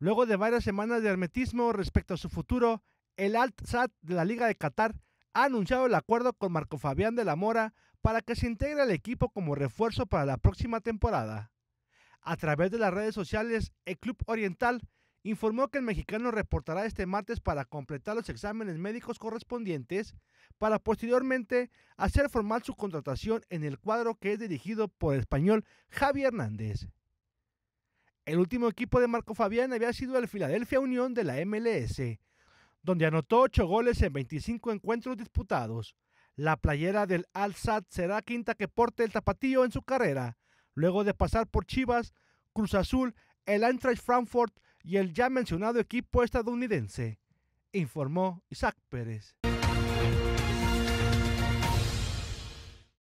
Luego de varias semanas de hermetismo respecto a su futuro, el Alt-SAT de la Liga de Qatar ha anunciado el acuerdo con Marco Fabián de la Mora para que se integre al equipo como refuerzo para la próxima temporada. A través de las redes sociales, el Club Oriental informó que el mexicano reportará este martes para completar los exámenes médicos correspondientes para posteriormente hacer formal su contratación en el cuadro que es dirigido por el español Javi Hernández. El último equipo de Marco Fabián había sido el Philadelphia Unión de la MLS, donde anotó 8 goles en 25 encuentros disputados. La playera del Al Sadd será quinta que porte el tapatío en su carrera, luego de pasar por Chivas, Cruz Azul, el Eintracht Frankfurt y el ya mencionado equipo estadounidense, informó Isaac Pérez.